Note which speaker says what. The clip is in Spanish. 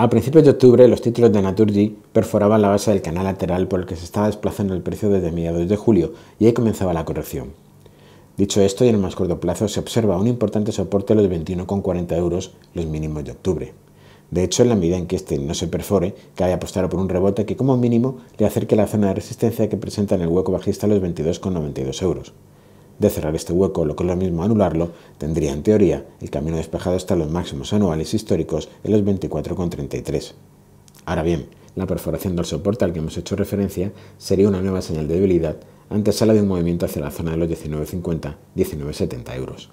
Speaker 1: A principios de octubre, los títulos de Naturgy perforaban la base del canal lateral por el que se estaba desplazando el precio desde mediados de julio y ahí comenzaba la corrección. Dicho esto, y en el más corto plazo se observa un importante soporte a los 21,40 euros, los mínimos de octubre. De hecho, en la medida en que este no se perfore, cabe apostar por un rebote que como mínimo le acerque a la zona de resistencia que presenta en el hueco bajista los 22,92 euros. De cerrar este hueco, lo que es lo mismo anularlo, tendría en teoría el camino despejado hasta los máximos anuales históricos en los 24,33. Ahora bien, la perforación del soporte al que hemos hecho referencia sería una nueva señal de debilidad antesala de un movimiento hacia la zona de los 19,50-19,70 euros.